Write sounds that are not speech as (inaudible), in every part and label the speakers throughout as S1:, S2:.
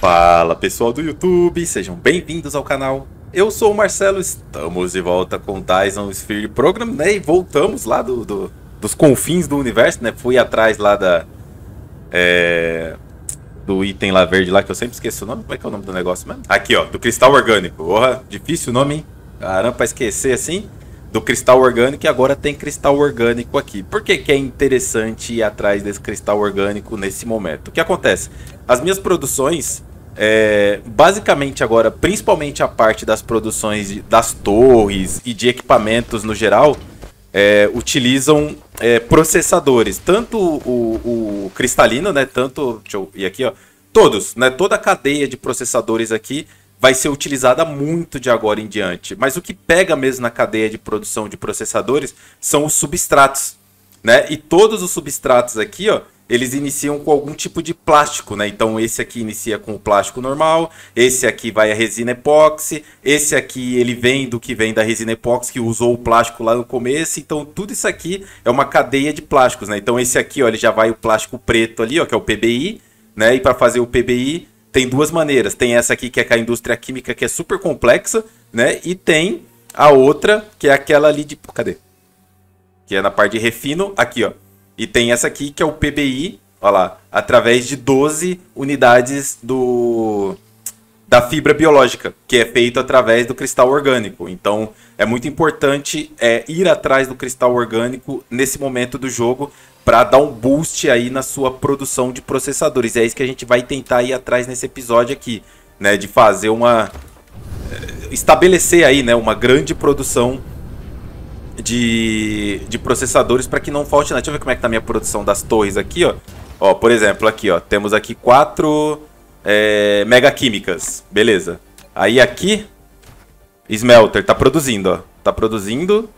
S1: Fala pessoal do YouTube, sejam bem-vindos ao canal. Eu sou o Marcelo, estamos de volta com Dyson Sphere Program, né? E voltamos lá do, do, dos confins do universo, né? Fui atrás lá da. É, do item lá verde lá, que eu sempre esqueço o nome. Como é que é o nome do negócio mesmo? Aqui, ó, do cristal orgânico. Porra, difícil o nome, hein? Caramba, esquecer assim. Do cristal orgânico e agora tem cristal orgânico aqui. Por que, que é interessante ir atrás desse cristal orgânico nesse momento? O que acontece? As minhas produções, é, basicamente agora, principalmente a parte das produções das torres e de equipamentos no geral, é, utilizam é, processadores, tanto o, o, cristalino, né? Tanto. Deixa eu ir aqui, ó. Todos, né? Toda a cadeia de processadores aqui vai ser utilizada muito de agora em diante. Mas o que pega mesmo na cadeia de produção de processadores são os substratos, né? E todos os substratos aqui, ó, eles iniciam com algum tipo de plástico, né? Então esse aqui inicia com o plástico normal, esse aqui vai a resina epóxi, esse aqui ele vem do que vem da resina epóxi que usou o plástico lá no começo, então tudo isso aqui é uma cadeia de plásticos, né? Então esse aqui, ó, ele já vai o plástico preto ali, ó, que é o PBI, né? E para fazer o PBI tem duas maneiras. Tem essa aqui que é a indústria química que é super complexa, né? E tem a outra que é aquela ali de. Cadê? Que é na parte de refino, aqui, ó. E tem essa aqui que é o PBI, ó lá, através de 12 unidades do da fibra biológica, que é feito através do cristal orgânico. Então, é muito importante é, ir atrás do cristal orgânico nesse momento do jogo para dar um boost aí na sua produção de processadores. É isso que a gente vai tentar ir atrás nesse episódio aqui, né, de fazer uma eh, estabelecer aí, né, uma grande produção de, de processadores para que não falte nada. Deixa eu ver como é que tá a minha produção das torres aqui, ó. Ó, por exemplo, aqui, ó, temos aqui quatro é, mega químicas, beleza. Aí aqui, smelter, tá produzindo, ó. Tá produzindo,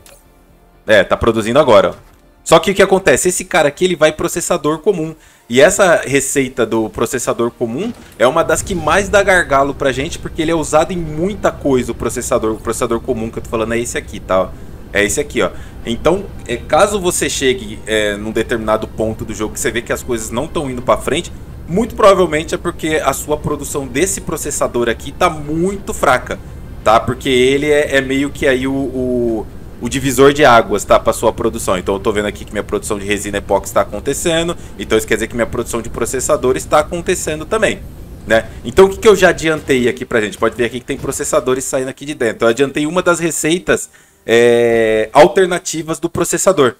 S1: é, tá produzindo agora, ó. Só que o que acontece? Esse cara aqui ele vai processador comum. E essa receita do processador comum é uma das que mais dá gargalo pra gente, porque ele é usado em muita coisa, o processador. O processador comum que eu tô falando é esse aqui, tá? É esse aqui, ó. Então, é, caso você chegue é, num determinado ponto do jogo que você vê que as coisas não estão indo para frente, muito provavelmente é porque a sua produção desse processador aqui tá muito fraca, tá? Porque ele é, é meio que aí o, o o divisor de águas, tá? Para sua produção. Então eu estou vendo aqui que minha produção de resina epóxi está acontecendo. Então isso quer dizer que minha produção de processadores está acontecendo também. Né? Então o que, que eu já adiantei aqui pra gente? Pode ver aqui que tem processadores saindo aqui de dentro. Eu adiantei uma das receitas é, alternativas do processador,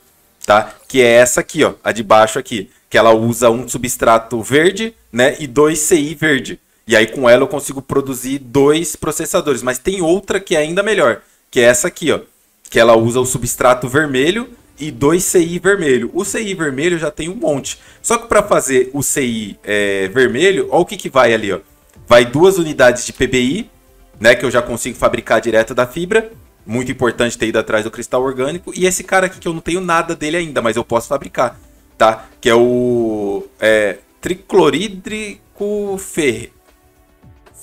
S1: tá? Que é essa aqui, ó, a de baixo aqui, que ela usa um substrato verde, né, e dois CI verde. E aí com ela eu consigo produzir dois processadores, mas tem outra que é ainda melhor, que é essa aqui, ó, que ela usa o substrato vermelho e dois CI vermelho. O CI vermelho já tem um monte. Só que para fazer o CI é, vermelho, olha o que, que vai ali. Ó. Vai duas unidades de PBI, né, que eu já consigo fabricar direto da fibra. Muito importante ter ido atrás do cristal orgânico. E esse cara aqui que eu não tenho nada dele ainda, mas eu posso fabricar. tá? Que é o é, triclorídrico fer...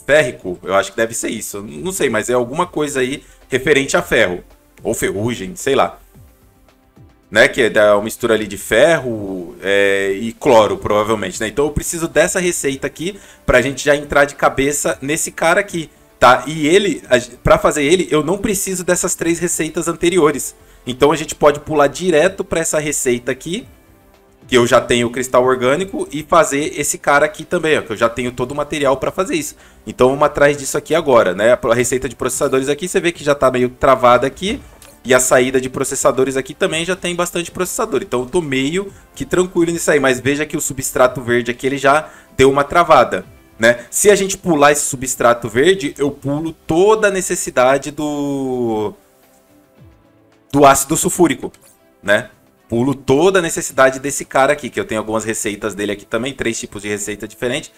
S1: férrico. Eu acho que deve ser isso. Não sei, mas é alguma coisa aí referente a ferro ou ferrugem, sei lá. Né, que é uma mistura ali de ferro é, e cloro, provavelmente. Né? Então eu preciso dessa receita aqui pra gente já entrar de cabeça nesse cara aqui, tá? E ele, para fazer ele, eu não preciso dessas três receitas anteriores. Então a gente pode pular direto para essa receita aqui, que eu já tenho o cristal orgânico, e fazer esse cara aqui também, ó, que eu já tenho todo o material para fazer isso. Então vamos atrás disso aqui agora, né? A receita de processadores aqui, você vê que já está meio travada aqui. E a saída de processadores aqui também já tem bastante processador. Então eu tô meio que tranquilo nisso aí. Mas veja que o substrato verde aqui ele já deu uma travada. Né? Se a gente pular esse substrato verde, eu pulo toda a necessidade do do ácido sulfúrico, né? Pulo toda a necessidade desse cara aqui, que eu tenho algumas receitas dele aqui também, três tipos de receita diferentes,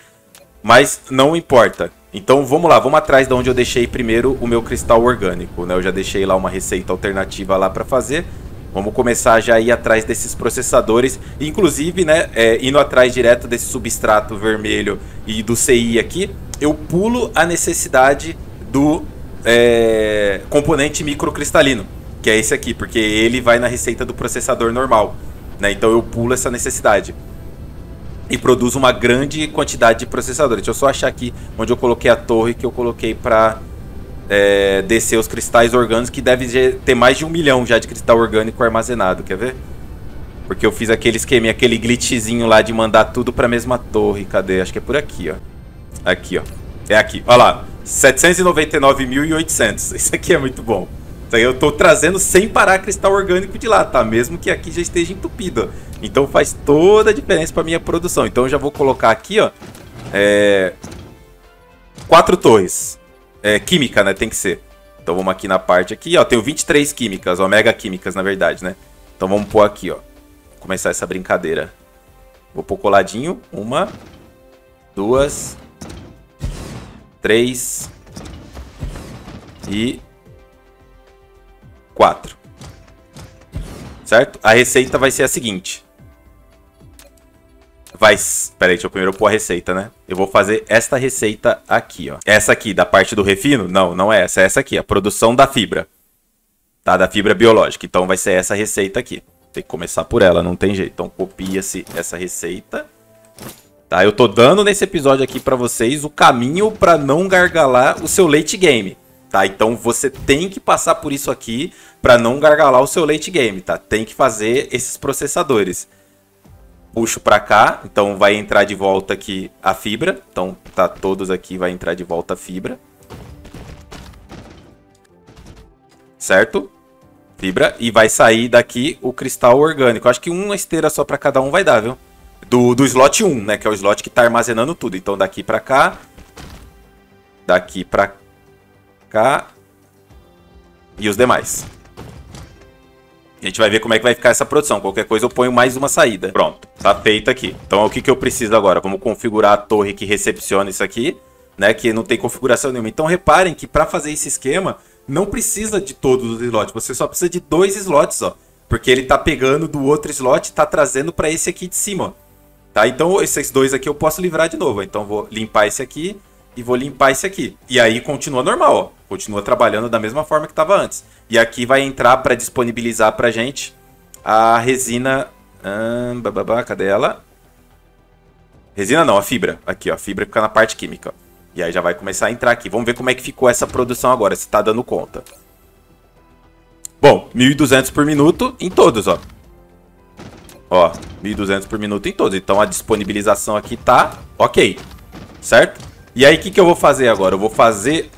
S1: mas não importa. Então vamos lá, vamos atrás de onde eu deixei primeiro o meu cristal orgânico, né? Eu já deixei lá uma receita alternativa lá para fazer. Vamos começar já a ir atrás desses processadores, inclusive, né, é, indo atrás direto desse substrato vermelho e do CI aqui, eu pulo a necessidade do é, componente microcristalino, que é esse aqui, porque ele vai na receita do processador normal, né? Então eu pulo essa necessidade. e produz uma grande quantidade de processadores. Deixa eu só achar aqui onde eu coloquei a torre que eu coloquei para é, descer os cristais orgânicos, que deve ter mais de um milhão já de cristal orgânico armazenado, quer ver? Porque eu fiz aquele esquema, aquele glitchzinho lá de mandar tudo para a mesma torre. Cadê? Acho que é por aqui, ó. Aqui, ó. É aqui. Olha lá. 799.800. (laughs) Isso aqui é muito bom. Eu tô trazendo sem parar cristal orgânico de lá, tá? Mesmo que aqui já esteja entupido. Então faz toda a diferença para minha produção. Então eu já vou colocar aqui, ó. É... Quatro torres. É, química, né? Tem que ser. Então vamos aqui na parte aqui, ó. Tenho 23 químicas, ó. Mega químicas, na verdade, né? Então vamos pôr aqui, ó. Começar essa brincadeira. Vou pôr coladinho. Uma. Duas. Três. E 4. Certo? A receita vai ser a seguinte. Vai... Pera aí, deixa eu primeiro pôr a receita, né? Eu vou fazer esta receita aqui, ó. Essa aqui, da parte do refino? Não, não é essa. É essa aqui, a produção da fibra. Tá? Da fibra biológica. Então vai ser essa receita aqui. Tem que começar por ela, não tem jeito. Então copia-se essa receita. Tá? Eu tô dando nesse episódio aqui para vocês o caminho para não gargalar o seu late game tá? Então você tem que passar por isso aqui para não gargalar o seu late game, tá? Tem que fazer esses processadores. Puxo para cá, então vai entrar de volta aqui a fibra. Então tá todos aqui, vai entrar de volta a fibra. Certo? Fibra. E vai sair daqui o cristal orgânico. Acho que uma esteira só para cada um vai dar, viu? Do, do slot 1, né? Que é o slot que tá armazenando tudo. Então daqui para cá. Daqui para cá e os demais. A gente vai ver como é que vai ficar essa produção. Qualquer coisa eu ponho mais uma saída. Pronto, tá feito aqui. Então o que, que eu preciso agora? Vamos configurar a torre que recepciona isso aqui, né? Que não tem configuração nenhuma. Então reparem que para fazer esse esquema, não precisa de todos os slots. Você só precisa de dois slots, ó. Porque ele tá pegando do outro slot e tá trazendo para esse aqui de cima, Tá? Então esses dois aqui eu posso livrar de novo. Então vou limpar esse aqui e vou limpar esse aqui. E aí continua normal, ó. Continua trabalhando da mesma forma que estava antes. E aqui vai entrar para disponibilizar para gente a resina... Hum, bababá, cadê ela? Resina não, a fibra. Aqui, ó. A fibra fica na parte química. E aí já vai começar a entrar aqui. Vamos ver como é que ficou essa produção agora, se está dando conta. Bom, 1.200 por minuto em todos, ó. Ó, 1.200 por minuto em todos. Então a disponibilização aqui tá ok, certo? E aí, o que, que eu vou fazer agora? Eu vou fazer...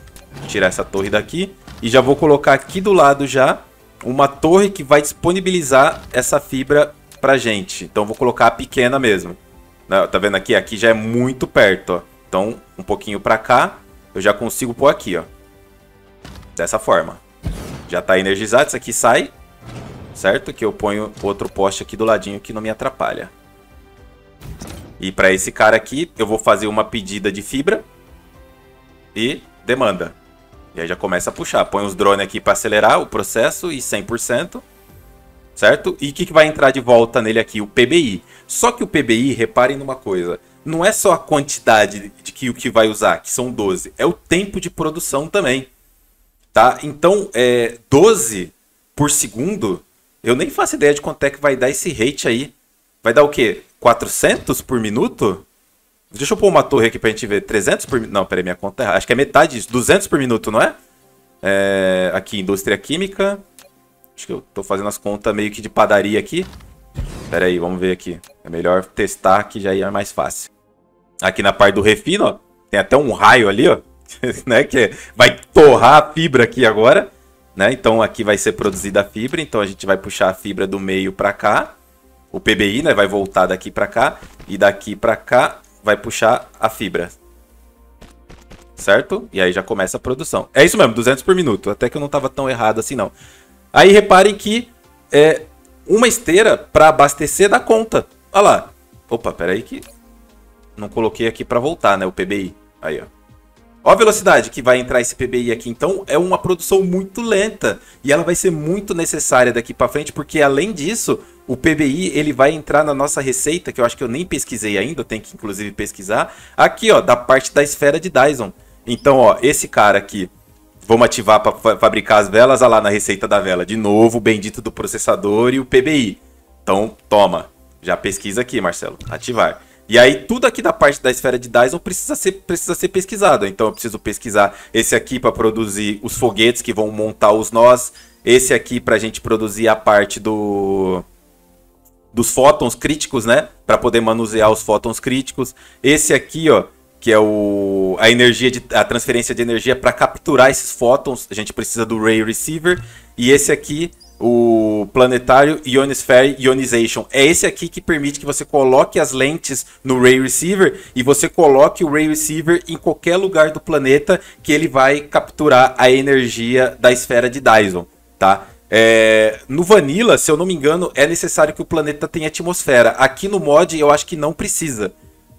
S1: Tirar essa torre daqui. E já vou colocar aqui do lado já uma torre que vai disponibilizar essa fibra pra gente. Então, vou colocar a pequena mesmo. Tá vendo aqui? Aqui já é muito perto, ó. Então, um pouquinho pra cá, eu já consigo pôr aqui, ó. Dessa forma. Já tá energizado, isso aqui sai. Certo? Que eu ponho outro poste aqui do ladinho que não me atrapalha. E para esse cara aqui, eu vou fazer uma pedida de fibra e demanda. E aí já começa a puxar. Põe os drones aqui para acelerar o processo e 100%. Certo? E o que, que vai entrar de volta nele aqui? O PBI. Só que o PBI, reparem numa coisa. Não é só a quantidade de que o que vai usar, que são 12. É o tempo de produção também. Tá? Então, é, 12 por segundo, eu nem faço ideia de quanto é que vai dar esse rate aí. Vai dar o quê? 400 por minuto? Deixa eu pôr uma torre aqui pra gente ver. 300 por minuto? Não, peraí, minha conta é errada. Acho que é metade disso. 200 por minuto, não é? é? Aqui, indústria química. Acho que eu tô fazendo as contas meio que de padaria aqui. Pera aí, vamos ver aqui. É melhor testar que já é mais fácil. Aqui na parte do refino, ó. Tem até um raio ali, ó. (laughs) né, que vai torrar a fibra aqui agora. Né? Então aqui vai ser produzida a fibra. Então a gente vai puxar a fibra do meio para cá o PBI, né, vai voltar daqui para cá e daqui para cá vai puxar a fibra. Certo? E aí já começa a produção. É isso mesmo, 200 por minuto. Até que eu não estava tão errado assim não. Aí reparem que é uma esteira para abastecer da conta. Olha lá. Opa, pera aí que não coloquei aqui para voltar, né, o PBI. Aí, ó. Ó a velocidade que vai entrar esse PBI aqui. Então é uma produção muito lenta. E ela vai ser muito necessária daqui para frente, porque além disso, o PBI ele vai entrar na nossa receita, que eu acho que eu nem pesquisei ainda, eu tenho que inclusive pesquisar. Aqui, ó, da parte da esfera de Dyson. Então, ó, esse cara aqui, vamos ativar para fabricar as velas, olha lá na receita da vela. De novo, o bendito do processador e o PBI. Então, toma. Já pesquisa aqui, Marcelo. Ativar. E aí tudo aqui da parte da esfera de Dyson precisa ser, precisa ser pesquisado. Então eu preciso pesquisar esse aqui para produzir os foguetes que vão montar os nós, esse aqui para a gente produzir a parte do dos fótons críticos, né, para poder manusear os fótons críticos. Esse aqui, ó, que é o, a energia de, a transferência de energia para capturar esses fótons, a gente precisa do Ray Receiver. E esse aqui o planetário Ionosphere Ionization. É esse aqui que permite que você coloque as lentes no Ray Receiver e você coloque o Ray Receiver em qualquer lugar do planeta que ele vai capturar a energia da esfera de Dyson, tá? É, no Vanilla, se eu não me engano, é necessário que o planeta tenha atmosfera. Aqui no mod eu acho que não precisa,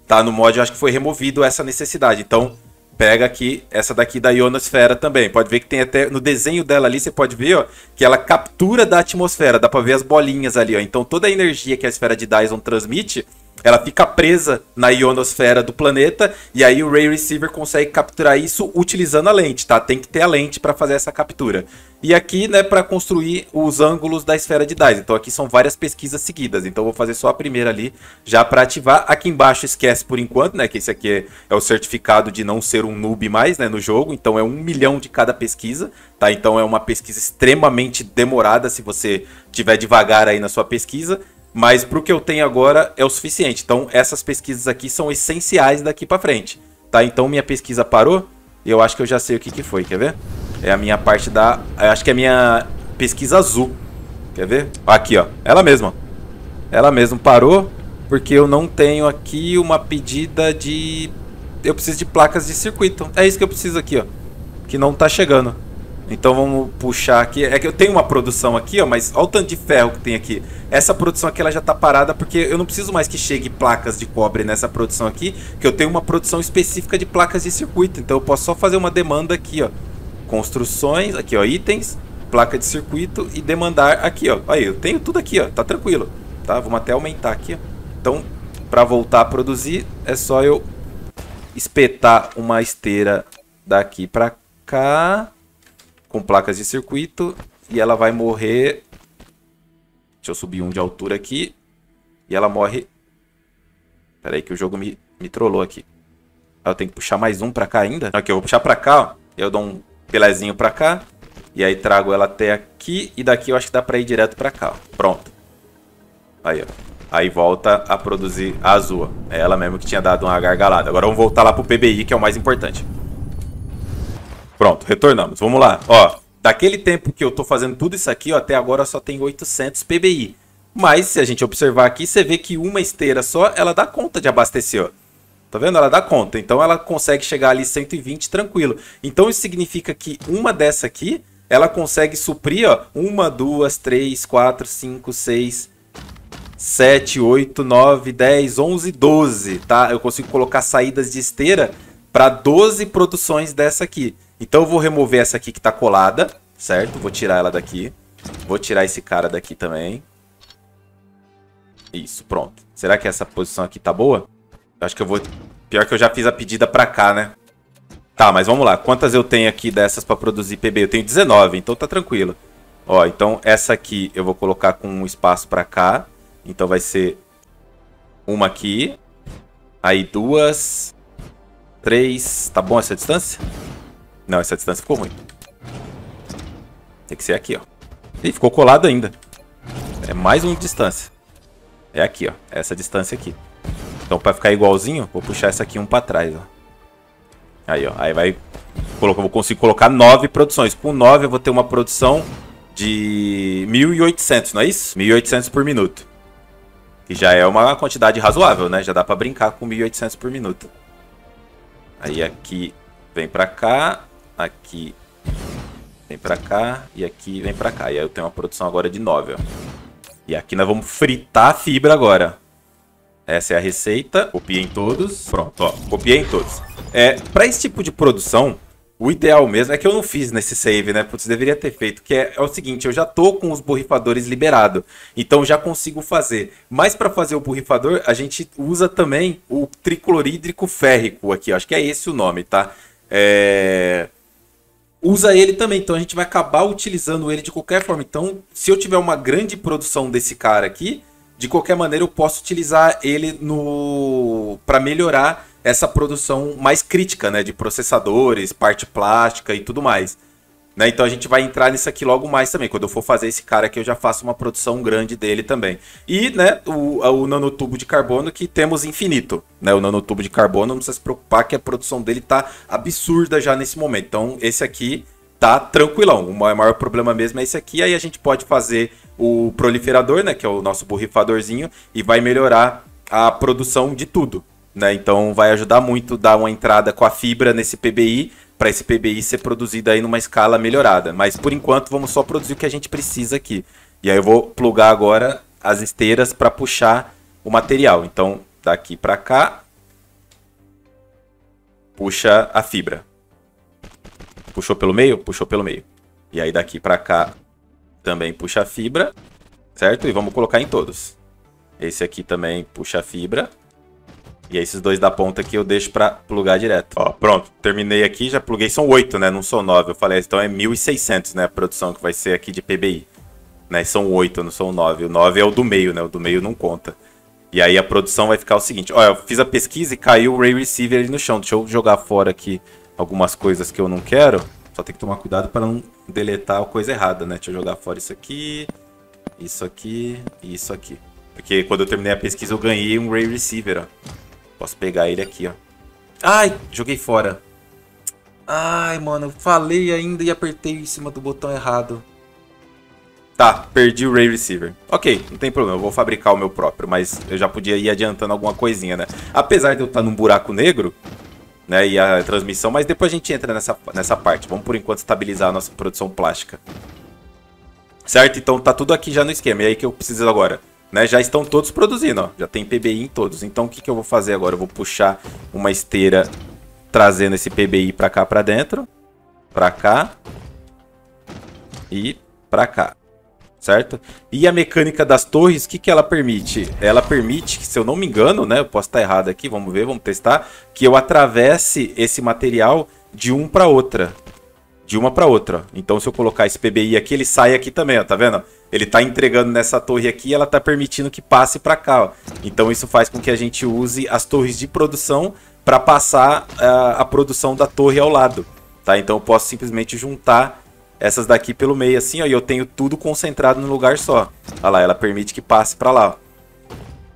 S1: tá? No mod eu acho que foi removido essa necessidade. Então, pega aqui essa daqui da ionosfera também. Pode ver que tem até no desenho dela ali, você pode ver, ó, que ela captura da atmosfera, dá para ver as bolinhas ali, ó. Então toda a energia que a esfera de Dyson transmite, ela fica presa na ionosfera do planeta e aí o Ray Receiver consegue capturar isso utilizando a lente, tá? Tem que ter a lente para fazer essa captura. E aqui, né, para construir os ângulos da esfera de Dyson. Então aqui são várias pesquisas seguidas. Então vou fazer só a primeira ali, já para ativar. Aqui embaixo esquece por enquanto, né, que esse aqui é, é, o certificado de não ser um noob mais, né, no jogo. Então é um milhão de cada pesquisa, tá? Então é uma pesquisa extremamente demorada se você tiver devagar aí na sua pesquisa. Mas para o que eu tenho agora é o suficiente. Então essas pesquisas aqui são essenciais daqui para frente. Tá? Então minha pesquisa parou e eu acho que eu já sei o que, que foi. Quer ver? É a minha parte da... Eu acho que é a minha pesquisa azul. Quer ver? Aqui, ó. Ela mesma. Ela mesma parou porque eu não tenho aqui uma pedida de... Eu preciso de placas de circuito. É isso que eu preciso aqui, ó. Que não tá chegando. Então vamos puxar aqui. É que eu tenho uma produção aqui, ó, mas olha o tanto de ferro que tem aqui. Essa produção aqui ela já está parada porque eu não preciso mais que chegue placas de cobre nessa produção aqui, que eu tenho uma produção específica de placas de circuito. Então eu posso só fazer uma demanda aqui, ó. Construções, aqui, ó, itens, placa de circuito e demandar aqui, ó. Aí, eu tenho tudo aqui, ó. Tá tranquilo, tá? Vamos até aumentar aqui, ó. Então, para voltar a produzir, é só eu espetar uma esteira daqui para cá com placas de circuito e ela vai morrer. Deixa eu subir um de altura aqui. E ela morre. Espera aí que o jogo me, me trollou aqui. Eu tenho que puxar mais um pra cá ainda. Aqui, eu vou puxar pra cá, ó. Eu dou um pelezinho pra cá. E aí trago ela até aqui. E daqui eu acho que dá pra ir direto pra cá, ó. Pronto. Aí, ó. Aí volta a produzir a azul. É ela mesmo que tinha dado uma gargalada. Agora vamos voltar lá pro PBI, que é o mais importante. Pronto, retornamos. Vamos lá. Ó, daquele tempo que eu tô fazendo tudo isso aqui, ó, até agora só tem 800 PBI. Mas se a gente observar aqui, você vê que uma esteira só, ela dá conta de abastecer, ó. Tá vendo? Ela dá conta. Então ela consegue chegar ali 120 tranquilo. Então isso significa que uma dessa aqui, ela consegue suprir, ó, uma, duas, três, quatro, cinco, seis, 7, 8, 9, 10, 11, 12, tá? Eu consigo colocar saídas de esteira para 12 produções dessa aqui. Então eu vou remover essa aqui que está colada, certo? Vou tirar ela daqui. Vou tirar esse cara daqui também. Isso, pronto. Será que essa posição aqui tá boa? Acho que eu vou... Pior que eu já fiz a pedida pra cá, né? Tá, mas vamos lá. Quantas eu tenho aqui dessas pra produzir PB? Eu tenho 19, então tá tranquilo. Ó, então essa aqui eu vou colocar com um espaço pra cá. Então vai ser uma aqui. Aí duas. Três. Tá bom essa distância? Não, essa distância ficou ruim. Tem que ser aqui, ó. Ih, ficou colado ainda. É mais uma distância. É aqui, ó. Essa distância aqui. Então, pra ficar igualzinho, vou puxar essa aqui um pra trás, ó. Aí, ó. Aí vai... Eu vou conseguir colocar nove produções. Com nove eu vou ter uma produção de 1.800, não é isso? 1.800 por minuto. Que já é uma quantidade razoável, né? Já dá pra brincar com 1.800 por minuto. Aí aqui vem pra cá aqui vem pra cá e aqui vem pra cá. E aí eu tenho uma produção agora de 9, ó. E aqui nós vamos fritar a fibra agora. Essa é a receita. Copiei em todos. Pronto, ó. Copiei em todos. É, para esse tipo de produção, o ideal mesmo é que eu não fiz nesse save, né? Putz, deveria ter feito. Que é, é o seguinte, eu já tô com os borrifadores liberados. Então já consigo fazer. Mas para fazer o borrifador, a gente usa também o triclorídrico férrico aqui. Acho que é esse o nome, tá? É usa ele também. Então a gente vai acabar utilizando ele de qualquer forma. Então, se eu tiver uma grande produção desse cara aqui, de qualquer maneira eu posso utilizar ele no para melhorar essa produção mais crítica, né, de processadores, parte plástica e tudo mais. Né? Então a gente vai entrar nisso aqui logo mais também. Quando eu for fazer esse cara aqui, eu já faço uma produção grande dele também. E né, o, o nanotubo de carbono que temos infinito. Né? O nanotubo de carbono, não precisa se preocupar que a produção dele tá absurda já nesse momento. Então esse aqui tá tranquilão. O maior problema mesmo é esse aqui. Aí a gente pode fazer o proliferador, né, que é o nosso borrifadorzinho, e vai melhorar a produção de tudo. Né? Então vai ajudar muito dar uma entrada com a fibra nesse PBI para esse PBI ser produzido aí numa escala melhorada. Mas por enquanto vamos só produzir o que a gente precisa aqui. E aí eu vou plugar agora as esteiras para puxar o material. Então daqui para cá puxa a fibra. Puxou pelo meio? Puxou pelo meio. E aí daqui para cá também puxa a fibra, certo? E vamos colocar em todos. Esse aqui também puxa a fibra. E esses dois da ponta aqui eu deixo pra plugar direto. Ó, pronto. Terminei aqui, já pluguei. São oito, né? Não são nove. Eu falei, então é 1.600, né? A produção que vai ser aqui de PBI. Né? São oito, não são nove. O nove é o do meio, né? O do meio não conta. E aí a produção vai ficar o seguinte. Olha, eu fiz a pesquisa e caiu o Ray Receiver ali no chão. Deixa eu jogar fora aqui algumas coisas que eu não quero. Só tem que tomar cuidado para não deletar a coisa errada, né? Deixa eu jogar fora isso aqui, isso aqui e isso aqui. Porque quando eu terminei a pesquisa eu ganhei um Ray Receiver, ó. Posso pegar ele aqui, ó. Ai, joguei fora. Ai, mano, falei ainda e apertei em cima do botão errado. Tá, perdi o Ray Receiver. Ok, não tem problema, eu vou fabricar o meu próprio, mas eu já podia ir adiantando alguma coisinha, né? Apesar de eu estar num buraco negro, né, e a transmissão, mas depois a gente entra nessa, nessa parte. Vamos por enquanto estabilizar a nossa produção plástica. Certo? Então tá tudo aqui já no esquema. E aí que eu preciso agora? né, já estão todos produzindo, ó, já tem PBI em todos. Então o que, que eu vou fazer agora? Eu vou puxar uma esteira trazendo esse PBI para cá para dentro, para cá e para cá, certo? E a mecânica das torres, o que, que ela permite? Ela permite, se eu não me engano, né, eu posso estar errado aqui, vamos ver, vamos testar, que eu atravesse esse material de um para outra, de uma para outra. Então se eu colocar esse PBI aqui, ele sai aqui também, ó, tá vendo? Ele está entregando nessa torre aqui e ela está permitindo que passe para cá. Ó. Então isso faz com que a gente use as torres de produção para passar uh, a produção da torre ao lado. Tá? Então eu posso simplesmente juntar essas daqui pelo meio assim, ó, e eu tenho tudo concentrado no lugar só. Olha lá, ela permite que passe para lá. Ó.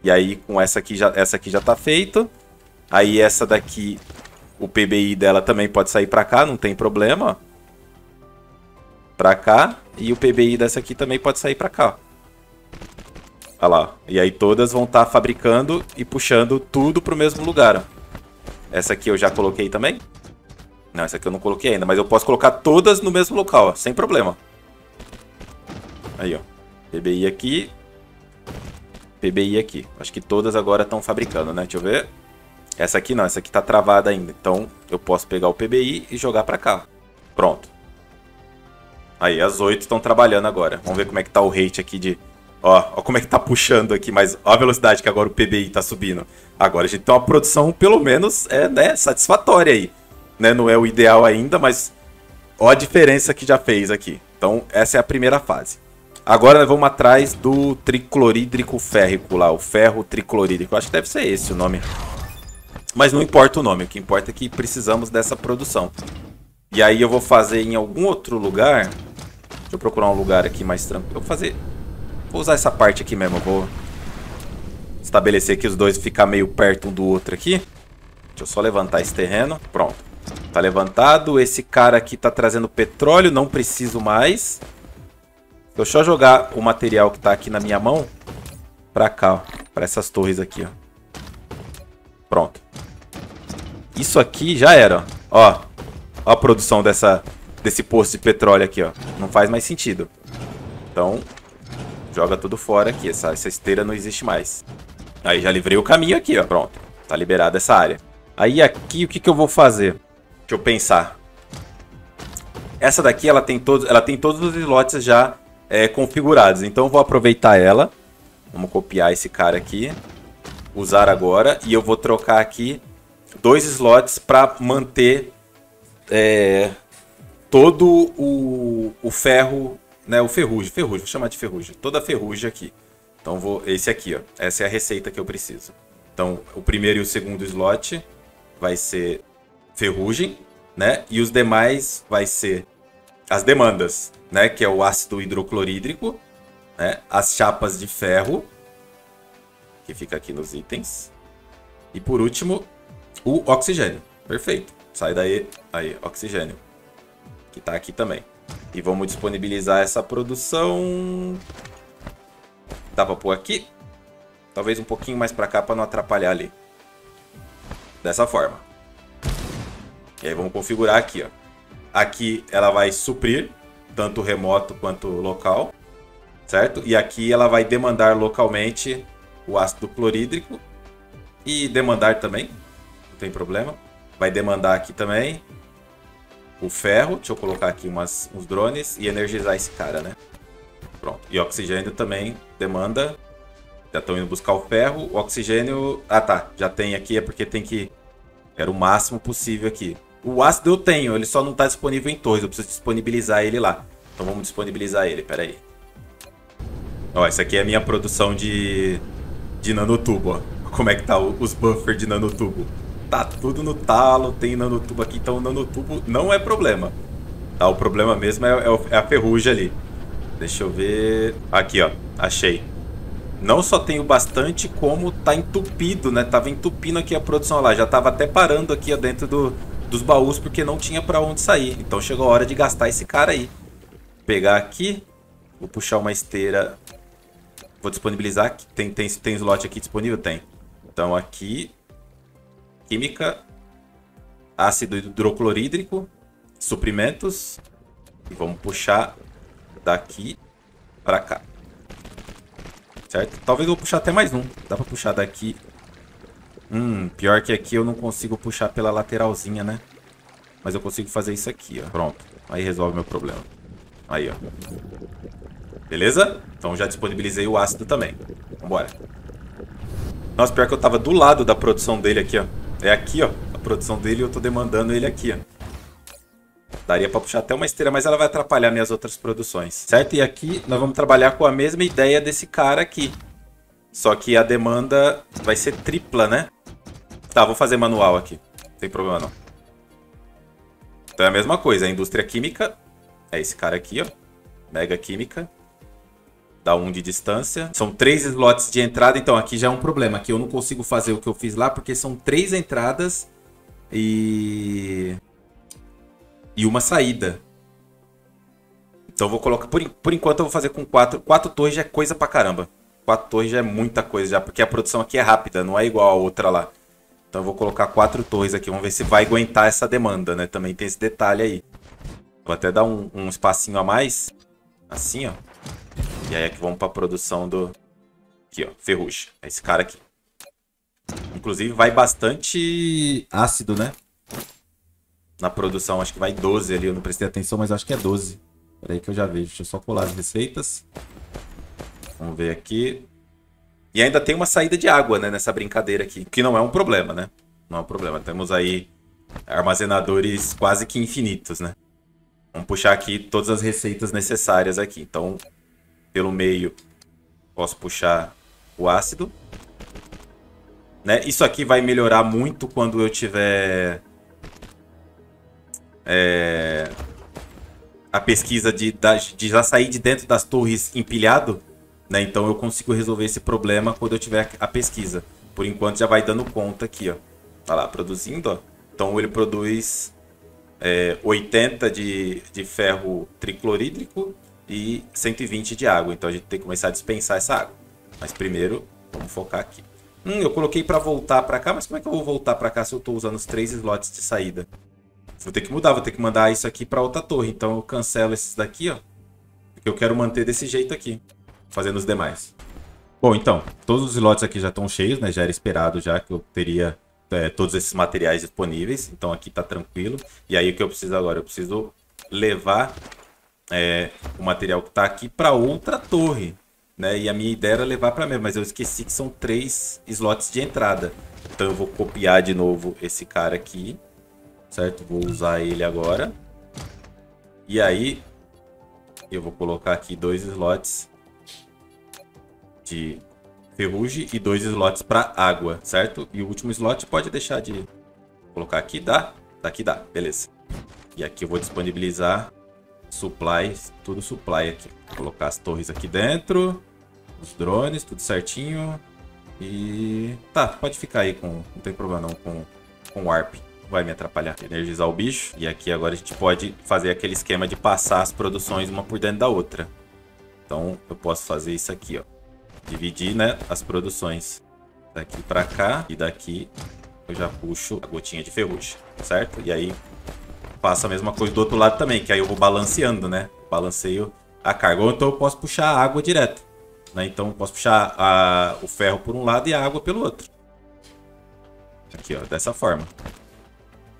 S1: E aí com essa aqui já essa aqui já tá feito. Aí essa daqui o PBI dela também pode sair para cá, não tem problema, ó pra cá. E o PBI dessa aqui também pode sair pra cá. Olha lá. E aí todas vão estar tá fabricando e puxando tudo pro mesmo lugar. Essa aqui eu já coloquei também. Não, essa aqui eu não coloquei ainda. Mas eu posso colocar todas no mesmo local, ó, sem problema. Aí, ó. PBI aqui. PBI aqui. Acho que todas agora estão fabricando, né? Deixa eu ver. Essa aqui não, essa aqui tá travada ainda. Então eu posso pegar o PBI e jogar pra cá. Pronto. Aí, as oito estão trabalhando agora. Vamos ver como é que tá o rate aqui de... Ó, ó como é que tá puxando aqui, mas ó a velocidade que agora o PBI tá subindo. Agora a gente tem uma produção, pelo menos, é, né, satisfatória aí. Né? Não é o ideal ainda, mas ó a diferença que já fez aqui. Então, essa é a primeira fase. Agora vamos atrás do triclorídrico férrico lá, o ferro triclorídrico. Acho que deve ser esse o nome. Mas não importa o nome, o que importa é que precisamos dessa produção. E aí eu vou fazer em algum outro lugar Deixa eu procurar um lugar aqui mais tranquilo. Eu vou fazer... Vou usar essa parte aqui mesmo. Vou estabelecer que os dois ficar meio perto um do outro aqui. Deixa eu só levantar esse terreno. Pronto. Tá levantado. Esse cara aqui tá trazendo petróleo. Não preciso mais. Deixa eu só jogar o material que tá aqui na minha mão pra cá, ó. Pra essas torres aqui, ó. Pronto. Isso aqui já era, ó. Ó, a produção dessa, desse poço de petróleo aqui, ó. Não faz mais sentido. Então, joga tudo fora aqui. Essa, essa esteira não existe mais. Aí já livrei o caminho aqui, ó. Pronto. Tá liberada essa área. Aí aqui, o que, que eu vou fazer? Deixa eu pensar. Essa daqui, ela tem todos, ela tem todos os slots já é, configurados. Então eu vou aproveitar ela. Vamos copiar esse cara aqui. Usar agora. E eu vou trocar aqui dois slots para manter é, todo o, o ferro, né, o ferrugem, ferrugem, vou chamar de ferrugem, toda a ferrugem aqui, Então vou esse aqui, ó. Essa é a receita que eu preciso. Então, o primeiro e o segundo slot vai ser ferrugem, né? E os demais vai ser as demandas, né? Que é o ácido hidroclorídrico, né? As chapas de ferro, que fica aqui nos itens. E por último, o oxigênio. Perfeito. Sai daí, aí, oxigênio. Que tá aqui também. E vamos disponibilizar essa produção. Dá pra pôr aqui? Talvez um pouquinho mais pra cá pra não atrapalhar ali. Dessa forma. E aí vamos configurar aqui, ó. Aqui ela vai suprir, tanto remoto quanto local. Certo? E aqui ela vai demandar localmente o ácido clorídrico. E demandar também. Não tem problema. Vai demandar aqui também o ferro. Deixa eu colocar aqui umas, uns drones e energizar esse cara, né? Pronto. E oxigênio também demanda. Já estão indo buscar o ferro. O oxigênio... Ah, tá. Já tem aqui, é porque tem que... Era o máximo possível aqui. O ácido eu tenho, ele só não está disponível em torres. Eu preciso disponibilizar ele lá. Então vamos disponibilizar ele, pera aí. Ó, essa aqui é a minha produção de, de nanotubo, ó. Como é que tá os buffers de nanotubo tá tudo no talo, tem nanotubo aqui, então o nanotubo não é problema. Tá, o problema mesmo é, é, é a ferrugem ali. Deixa eu ver... Aqui, ó. Achei. Não só tenho bastante, como tá entupido, né? Tava entupindo aqui a produção lá. Já tava até parando aqui ó, dentro do, dos baús, porque não tinha pra onde sair. Então chegou a hora de gastar esse cara aí. Pegar aqui. Vou puxar uma esteira. Vou disponibilizar. Tem, tem, tem slot aqui disponível? Tem. Então aqui química, ácido hidroclorídrico, suprimentos. E vamos puxar daqui para cá. Certo? Talvez eu vou puxar até mais um. Dá para puxar daqui. Hum, pior que aqui eu não consigo puxar pela lateralzinha, né? Mas eu consigo fazer isso aqui, ó. Pronto. Aí resolve meu problema. Aí, ó. Beleza? Então já disponibilizei o ácido também. Vambora. Nossa, pior que eu tava do lado da produção dele aqui, ó. É aqui, ó. A produção dele eu tô demandando ele aqui, ó. Daria pra puxar até uma esteira, mas ela vai atrapalhar minhas outras produções. Certo? E aqui nós vamos trabalhar com a mesma ideia desse cara aqui. Só que a demanda vai ser tripla, né? Tá, vou fazer manual aqui. Tem problema não. Então é a mesma coisa. A indústria química é esse cara aqui, ó. Mega química dá um de distância. São três slots de entrada, então aqui já é um problema. Aqui eu não consigo fazer o que eu fiz lá, porque são três entradas e... E uma saída. Então vou colocar... Por, por enquanto eu vou fazer com quatro. Quatro torres já é coisa pra caramba. Quatro torres já é muita coisa já, porque a produção aqui é rápida, não é igual a outra lá. Então eu vou colocar quatro torres aqui, vamos ver se vai aguentar essa demanda, né? Também tem esse detalhe aí. Vou até dar um, um espacinho a mais. Assim, ó. E aí aqui vamos para produção do... Aqui, ó, ferrugem. É esse cara aqui. Inclusive vai bastante ácido, né? Na produção, acho que vai 12 ali. Eu não prestei atenção, mas acho que é 12. Peraí que eu já vejo. Deixa eu só colar as receitas. Vamos ver aqui. E ainda tem uma saída de água, né? Nessa brincadeira aqui. Que não é um problema, né? Não é um problema. Temos aí armazenadores quase que infinitos, né? Vamos puxar aqui todas as receitas necessárias aqui. Então, pelo meio, posso puxar o ácido. Né? Isso aqui vai melhorar muito quando eu tiver é, a pesquisa de, de já sair de dentro das torres empilhado. Né? Então eu consigo resolver esse problema quando eu tiver a pesquisa. Por enquanto já vai dando conta aqui, ó. Tá lá, produzindo, ó. Então ele produz é, 80 de, de ferro triclorídrico e 120 de água. Então a gente tem que começar a dispensar essa água. Mas primeiro, vamos focar aqui. Hum, eu coloquei para voltar para cá, mas como é que eu vou voltar para cá se eu estou usando os três slots de saída? Vou ter que mudar, vou ter que mandar isso aqui para outra torre. Então eu cancelo esses daqui, ó. Porque eu quero manter desse jeito aqui, fazendo os demais. Bom, então, todos os slots aqui já estão cheios, né? Já era esperado já que eu teria é, todos esses materiais disponíveis. Então aqui tá tranquilo. E aí o que eu preciso agora? Eu preciso levar é, o material que está aqui para outra torre. Né? E a minha ideia era levar para mim, mas eu esqueci que são três slots de entrada. Então eu vou copiar de novo esse cara aqui, certo? Vou usar ele agora. E aí eu vou colocar aqui dois slots de ferrugem e dois slots para água, certo? E o último slot pode deixar de colocar aqui, dá? Daqui dá, beleza. E aqui eu vou disponibilizar supply, tudo supply aqui. Vou colocar as torres aqui dentro, os drones, tudo certinho. E tá, pode ficar aí com, não tem problema não com com warp. Vai me atrapalhar. Energizar o bicho. E aqui agora a gente pode fazer aquele esquema de passar as produções uma por dentro da outra. Então eu posso fazer isso aqui, ó. Dividir, né, as produções. Daqui pra cá e daqui eu já puxo a gotinha de ferrugem, certo? E aí faço a mesma coisa do outro lado também, que aí eu vou balanceando, né? Balanceio a carga. Ou então eu posso puxar a água direto. Né? Então eu posso puxar a, o ferro por um lado e a água pelo outro. Aqui, ó, dessa forma.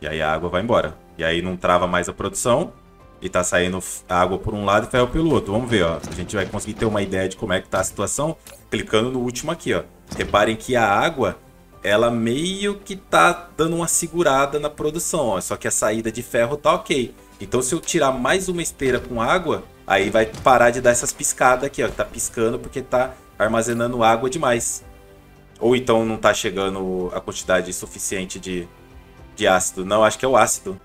S1: E aí a água vai embora. E aí não trava mais a produção. E tá saindo água por um lado e ferro pelo outro. Vamos ver, ó. A gente vai conseguir ter uma ideia de como é que tá a situação clicando no último aqui, ó. Reparem que a água, ela meio que tá dando uma segurada na produção, ó. Só que a saída de ferro tá ok. Então se eu tirar mais uma esteira com água, aí vai parar de dar essas piscadas aqui, ó. Tá piscando porque tá armazenando água demais. Ou então não tá chegando a quantidade suficiente de, de ácido. Não, acho que é o ácido.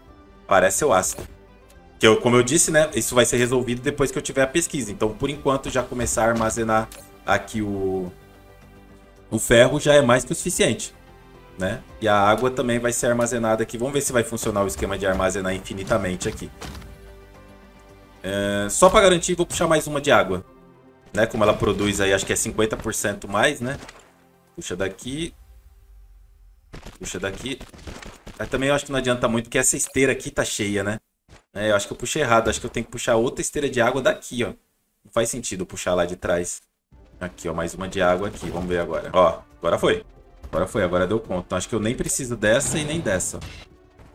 S1: Parece o ácido. Que eu, como eu disse, né? Isso vai ser resolvido depois que eu tiver a pesquisa. Então, por enquanto, já começar a armazenar aqui o, o ferro já é mais que o suficiente. Né? E a água também vai ser armazenada aqui. Vamos ver se vai funcionar o esquema de armazenar infinitamente aqui. É, só para garantir, vou puxar mais uma de água. Né? Como ela produz aí, acho que é 50% mais, né? Puxa daqui. Puxa daqui. Mas também eu acho que não adianta muito, porque essa esteira aqui tá cheia, né? É, eu acho que eu puxei errado. Acho que eu tenho que puxar outra esteira de água daqui, ó. Não faz sentido puxar lá de trás. Aqui, ó. Mais uma de água aqui. Vamos ver agora. Ó, agora foi. Agora foi, agora deu conta. Então acho que eu nem preciso dessa e nem dessa.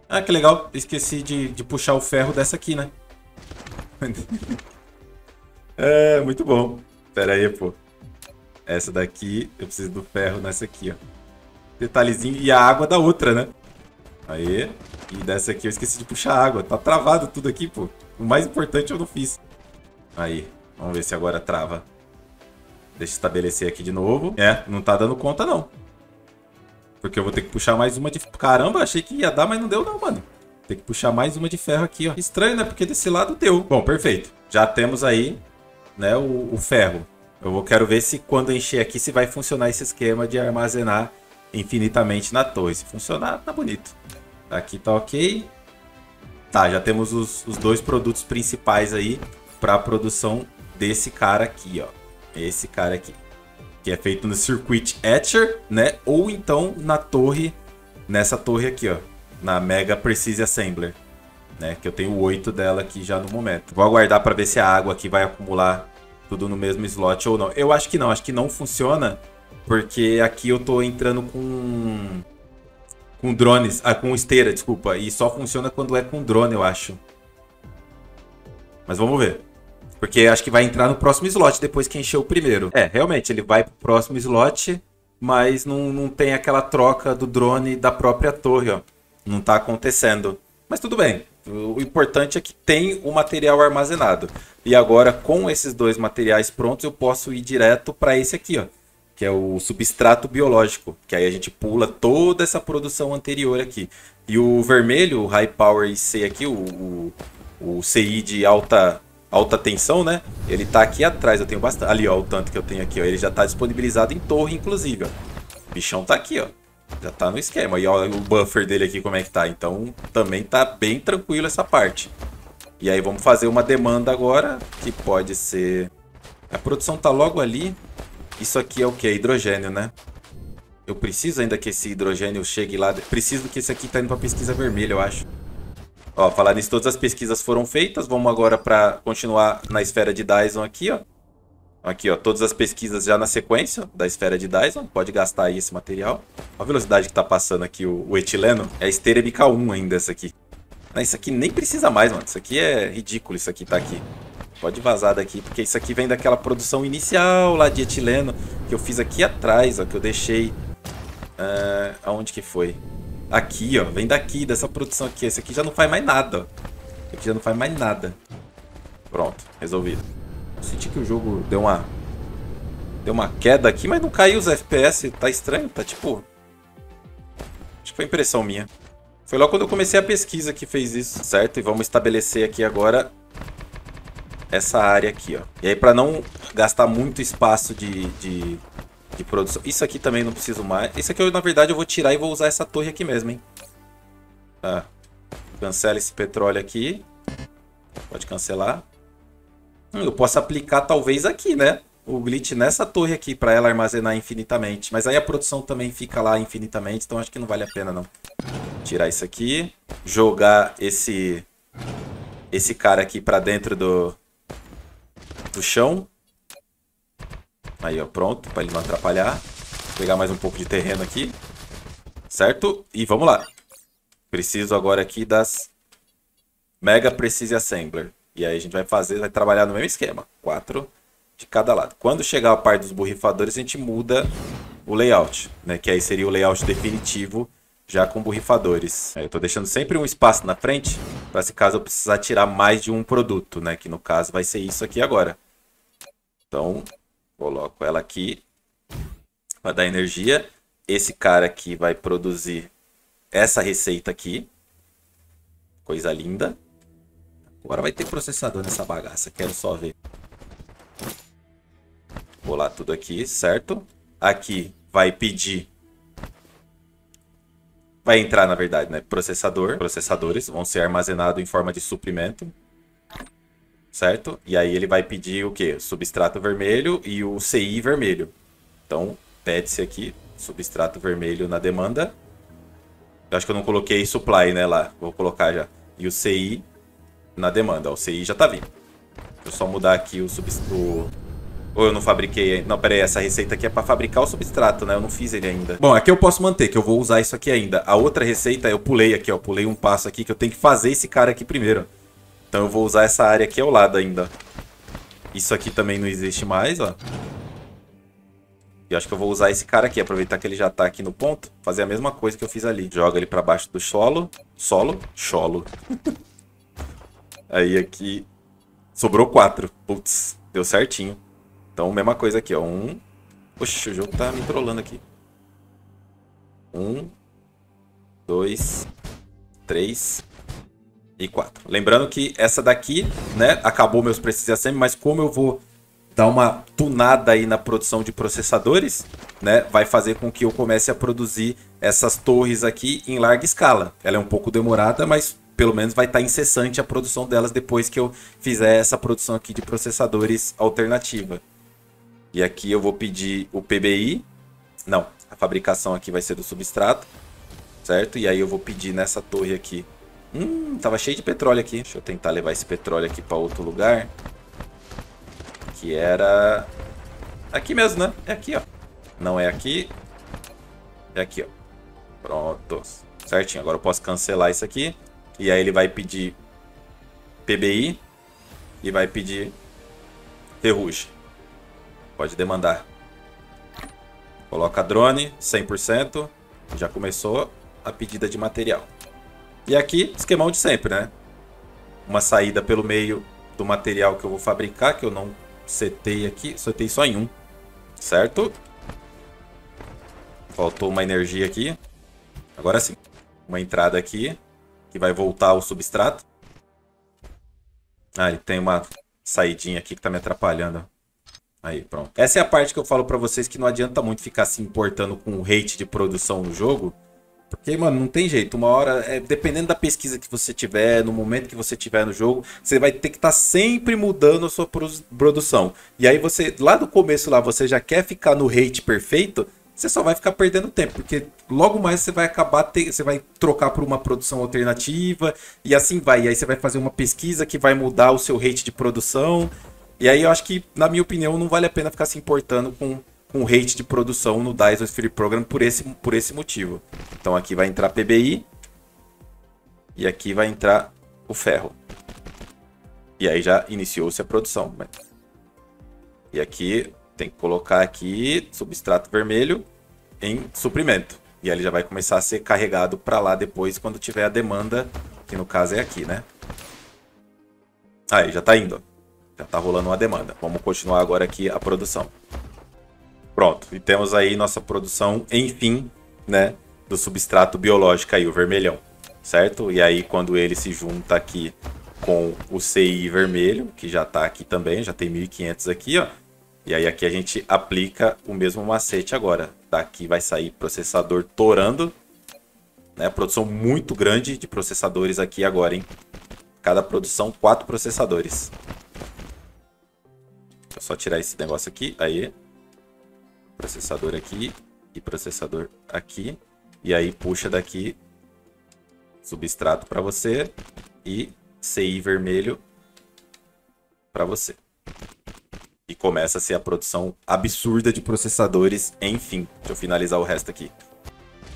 S1: Ah, que legal. Esqueci de, de puxar o ferro dessa aqui, né? (laughs) é, muito bom. Pera aí, pô. Essa daqui, eu preciso do ferro nessa aqui, ó. Detalhezinho e a água da outra, né? Aí. E dessa aqui eu esqueci de puxar água. Tá travado tudo aqui, pô. O mais importante eu não fiz. Aí. Vamos ver se agora trava. Deixa eu estabelecer aqui de novo. É, não tá dando conta, não. Porque eu vou ter que puxar mais uma de... Caramba, achei que ia dar, mas não deu não, mano. Tem que puxar mais uma de ferro aqui, ó. Estranho, né? Porque desse lado deu. Bom, perfeito. Já temos aí, né, o, o ferro. Eu quero ver se quando encher aqui se vai funcionar esse esquema de armazenar infinitamente na torre. Se funcionar, tá bonito. Aqui tá ok. Tá, já temos os, os dois produtos principais aí para a produção desse cara aqui, ó. Esse cara aqui. Que é feito no Circuit Etcher, né? Ou então na torre, nessa torre aqui, ó. Na Mega Precise Assembler. Né? Que eu tenho oito dela aqui já no momento. Vou aguardar para ver se a água aqui vai acumular tudo no mesmo slot ou não. Eu acho que não, acho que não funciona, porque aqui eu tô entrando com com drones, ah, com esteira, desculpa, e só funciona quando é com drone, eu acho. Mas vamos ver. Porque acho que vai entrar no próximo slot depois que encher o primeiro. É, realmente, ele vai pro próximo slot, mas não, não tem aquela troca do drone da própria torre, ó. Não tá acontecendo. Mas tudo bem. O importante é que tem o material armazenado. E agora, com esses dois materiais prontos, eu posso ir direto para esse aqui, ó, que é o substrato biológico. Que aí a gente pula toda essa produção anterior aqui. E o vermelho, o High Power IC aqui, o, o, o CI de alta, alta tensão, né? Ele tá aqui atrás, eu tenho bastante. Ali, ó, o tanto que eu tenho aqui, ó. Ele já tá disponibilizado em torre, inclusive, ó. O bichão tá aqui, ó. Já tá no esquema. E olha o buffer dele aqui como é que tá. Então também tá bem tranquilo essa parte. E aí vamos fazer uma demanda agora, que pode ser... A produção tá logo ali. Isso aqui é o que? Hidrogênio, né? Eu preciso ainda que esse hidrogênio chegue lá. Preciso que esse aqui tá indo pra pesquisa vermelha, eu acho. Ó, falar nisso, todas as pesquisas foram feitas. Vamos agora para continuar na esfera de Dyson aqui, ó. Aqui, ó, todas as pesquisas já na sequência da esfera de Dyson. Pode gastar aí esse material. Olha a velocidade que tá passando aqui o, o etileno. É esteira MK1 ainda essa aqui. Ah, isso aqui nem precisa mais, mano. Isso aqui é ridículo, isso aqui tá aqui. Pode vazar daqui, porque isso aqui vem daquela produção inicial lá de etileno que eu fiz aqui atrás, ó, que eu deixei... Uh, aonde que foi? Aqui, ó, vem daqui, dessa produção aqui. Esse aqui já não faz mais nada, ó. Esse aqui já não faz mais nada. Pronto, resolvido. Senti que o jogo deu uma Deu uma queda aqui, mas não caiu os FPS. Tá estranho, tá tipo... Acho que foi impressão minha. Foi logo quando eu comecei a pesquisa que fez isso, certo? E vamos estabelecer aqui agora essa área aqui, ó. E aí para não gastar muito espaço de, de, de, produção... Isso aqui também não preciso mais. Isso aqui, eu, na verdade, eu vou tirar e vou usar essa torre aqui mesmo, hein? Tá. Cancela esse petróleo aqui. Pode cancelar. Hum, eu posso aplicar talvez aqui, né? O glitch nessa torre aqui para ela armazenar infinitamente. Mas aí a produção também fica lá infinitamente, então acho que não vale a pena não. Tirar isso aqui. Jogar esse esse cara aqui para dentro do do chão. Aí, ó, pronto, para ele não atrapalhar. Vou pegar mais um pouco de terreno aqui. Certo? E vamos lá. Preciso agora aqui das Mega Precise Assembler. E aí a gente vai fazer, vai trabalhar no mesmo esquema. Quatro de cada lado. Quando chegar a parte dos borrifadores, a gente muda o layout, né? Que aí seria o layout definitivo já com borrifadores. Eu estou deixando sempre um espaço na frente para se caso eu precisar tirar mais de um produto, né? Que no caso vai ser isso aqui agora. Então, coloco ela aqui para dar energia. Esse cara aqui vai produzir essa receita aqui. Coisa linda. Agora vai ter processador nessa bagaça, quero só ver. Vou tudo aqui, certo? Aqui vai pedir... Vai entrar, na verdade, né? Processador. Processadores vão ser armazenados em forma de suprimento. Certo? E aí ele vai pedir o quê? Substrato vermelho e o CI vermelho. Então, pede-se aqui substrato vermelho na demanda. Eu acho que eu não coloquei supply, né, lá. Vou colocar já. E o CI na demanda. O CI já tá vindo. Deixa eu só mudar aqui o substrato. Ou eu não fabriquei Não, pera aí, essa receita aqui é para fabricar o substrato, né? Eu não fiz ele ainda. Bom, aqui eu posso manter, que eu vou usar isso aqui ainda. A outra receita eu pulei aqui, ó. Pulei um passo aqui que eu tenho que fazer esse cara aqui primeiro. Então eu vou usar essa área aqui ao lado ainda. Isso aqui também não existe mais, ó. E acho que eu vou usar esse cara aqui, aproveitar que ele já tá aqui no ponto, fazer a mesma coisa que eu fiz ali. Joga ele para baixo do solo. Solo? Solo. Aí aqui sobrou quatro. Putz, deu certinho. Então, mesma coisa aqui, ó. Um. Oxe, o jogo tá me trollando aqui. Um. Dois. Três. E quatro. Lembrando que essa daqui, né, acabou meus Precise mas como eu vou dar uma tunada aí na produção de processadores, né, vai fazer com que eu comece a produzir essas torres aqui em larga escala. Ela é um pouco demorada, mas pelo menos vai estar tá incessante a produção delas depois que eu fizer essa produção aqui de processadores alternativa. E aqui eu vou pedir o PBI. Não, a fabricação aqui vai ser do substrato, certo? E aí eu vou pedir nessa torre aqui. Hum, tava cheio de petróleo aqui. Deixa eu tentar levar esse petróleo aqui para outro lugar. Que era... Aqui mesmo, né? É aqui, ó. Não é aqui. É aqui, ó. Pronto. Certinho. Agora eu posso cancelar isso aqui. E aí ele vai pedir PBI e vai pedir ferrugem. Pode demandar. Coloca drone, 100%. Já começou a pedida de material. E aqui, esquemão de sempre, né? Uma saída pelo meio do material que eu vou fabricar, que eu não setei aqui. Setei só em um, certo? Faltou uma energia aqui. Agora sim. Uma entrada aqui que vai voltar ao substrato. Ah, ele tem uma saidinha aqui que tá me atrapalhando. Aí, pronto. Essa é a parte que eu falo para vocês que não adianta muito ficar se importando com o rate de produção no jogo. Porque, mano, não tem jeito. Uma hora, é, dependendo da pesquisa que você tiver, no momento que você tiver no jogo, você vai ter que estar tá sempre mudando a sua produção. E aí você, lá do começo lá, você já quer ficar no rate perfeito, você só vai ficar perdendo tempo, porque logo mais você vai acabar, ter, você vai trocar por uma produção alternativa e assim vai. E aí você vai fazer uma pesquisa que vai mudar o seu rate de produção. E aí eu acho que, na minha opinião, não vale a pena ficar se importando com, com rate de produção no DICE Free Program por esse, por esse motivo. Então aqui vai entrar PBI e aqui vai entrar o ferro. E aí já iniciou-se a produção. E aqui tem que colocar aqui substrato vermelho em suprimento. E aí ele já vai começar a ser carregado para lá depois quando tiver a demanda, que no caso é aqui, né? Aí, já está indo. Já está rolando uma demanda. Vamos continuar agora aqui a produção. Pronto, e temos aí nossa produção, enfim, né, do substrato biológico aí, o vermelhão, certo? E aí quando ele se junta aqui com o CI vermelho, que já está aqui também, já tem 1500 aqui, ó. E aí aqui a gente aplica o mesmo macete agora. Daqui vai sair processador torando, né? Produção muito grande de processadores aqui agora, hein? Cada produção, quatro processadores. Deixa eu só tirar esse negócio aqui, aí processador aqui e processador aqui. E aí puxa daqui substrato para você e CI vermelho para você. E começa a ser a produção absurda de processadores, enfim. Deixa eu finalizar o resto aqui.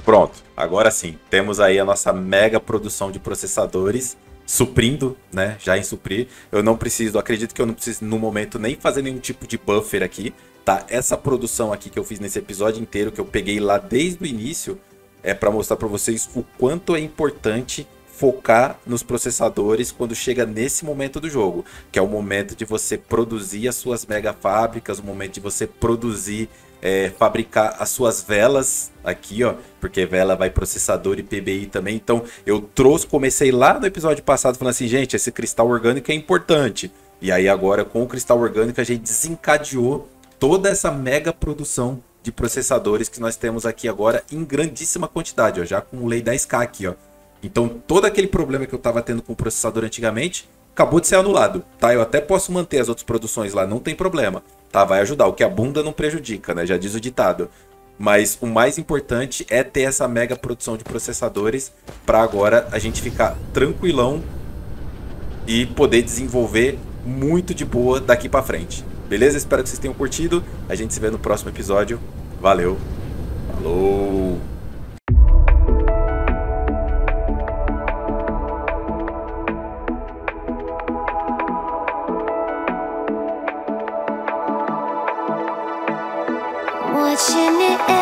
S1: Pronto, agora sim, temos aí a nossa mega produção de processadores suprindo, né? Já em suprir. Eu não preciso, acredito que eu não preciso no momento nem fazer nenhum tipo de buffer aqui tá? Essa produção aqui que eu fiz nesse episódio inteiro, que eu peguei lá desde o início, é para mostrar para vocês o quanto é importante focar nos processadores quando chega nesse momento do jogo, que é o momento de você produzir as suas mega fábricas, o momento de você produzir, é, fabricar as suas velas aqui, ó, porque vela vai processador e PBI também. Então eu trouxe, comecei lá no episódio passado falando assim, gente, esse cristal orgânico é importante. E aí agora com o cristal orgânico a gente desencadeou toda essa mega produção de processadores que nós temos aqui agora em grandíssima quantidade, ó, já Lei 10K aqui, ó. Então, todo aquele problema que eu estava tendo com o processador antigamente acabou de ser anulado, tá? Eu até posso manter as outras produções lá, não tem problema, tá? Vai ajudar, o que a bunda não prejudica, né? Já diz o ditado. Mas o mais importante é ter essa mega produção de processadores para agora a gente ficar tranquilão e poder desenvolver muito de boa daqui para frente. Beleza? Espero que vocês tenham curtido. A gente se vê no próximo episódio. Valeu. Falou. Watching it